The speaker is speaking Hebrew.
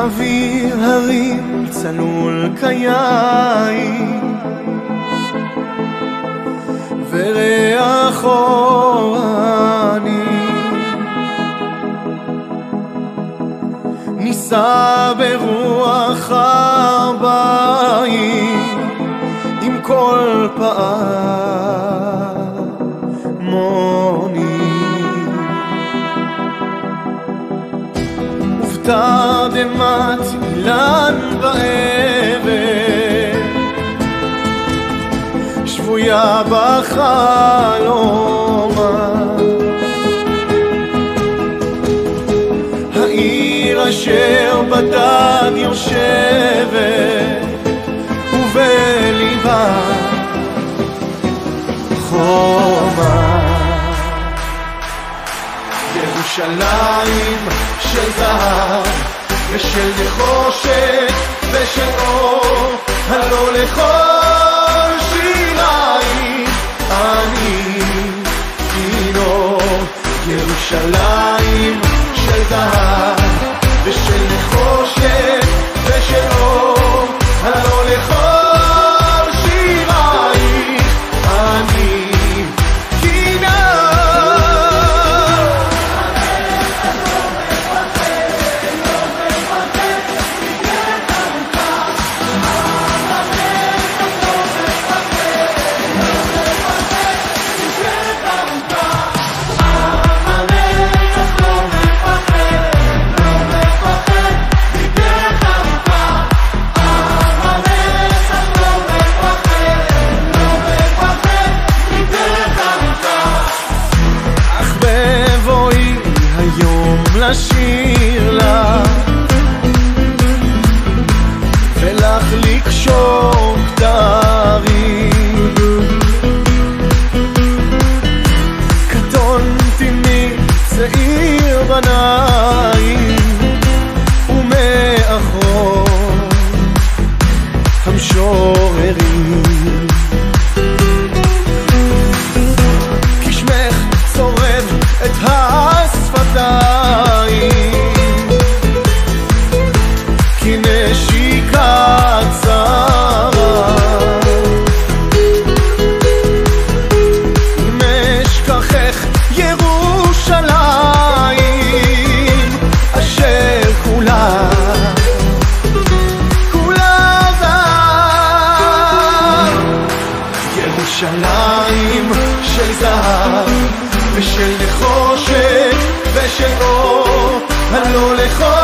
אוויר הרים צלול כיין. וריח אורני נישא ברוח הבית עם כל פעמוני ובתדהמת אילן בעבר שבויה בחלומה העיר אשר בדד יושבת ובליבה חומה. ירושלים של זהב ושל נחושת ושל אור הלא לכל שירייך אני כינור ירושלים של זהב ושל נחושת ושל אור את השפתיים. כי נשיקה צרה. אם אשכחך ירושלים אשר כולה כולה ירושלים של זהב. ושל נחושת ושל אור, הלא לכל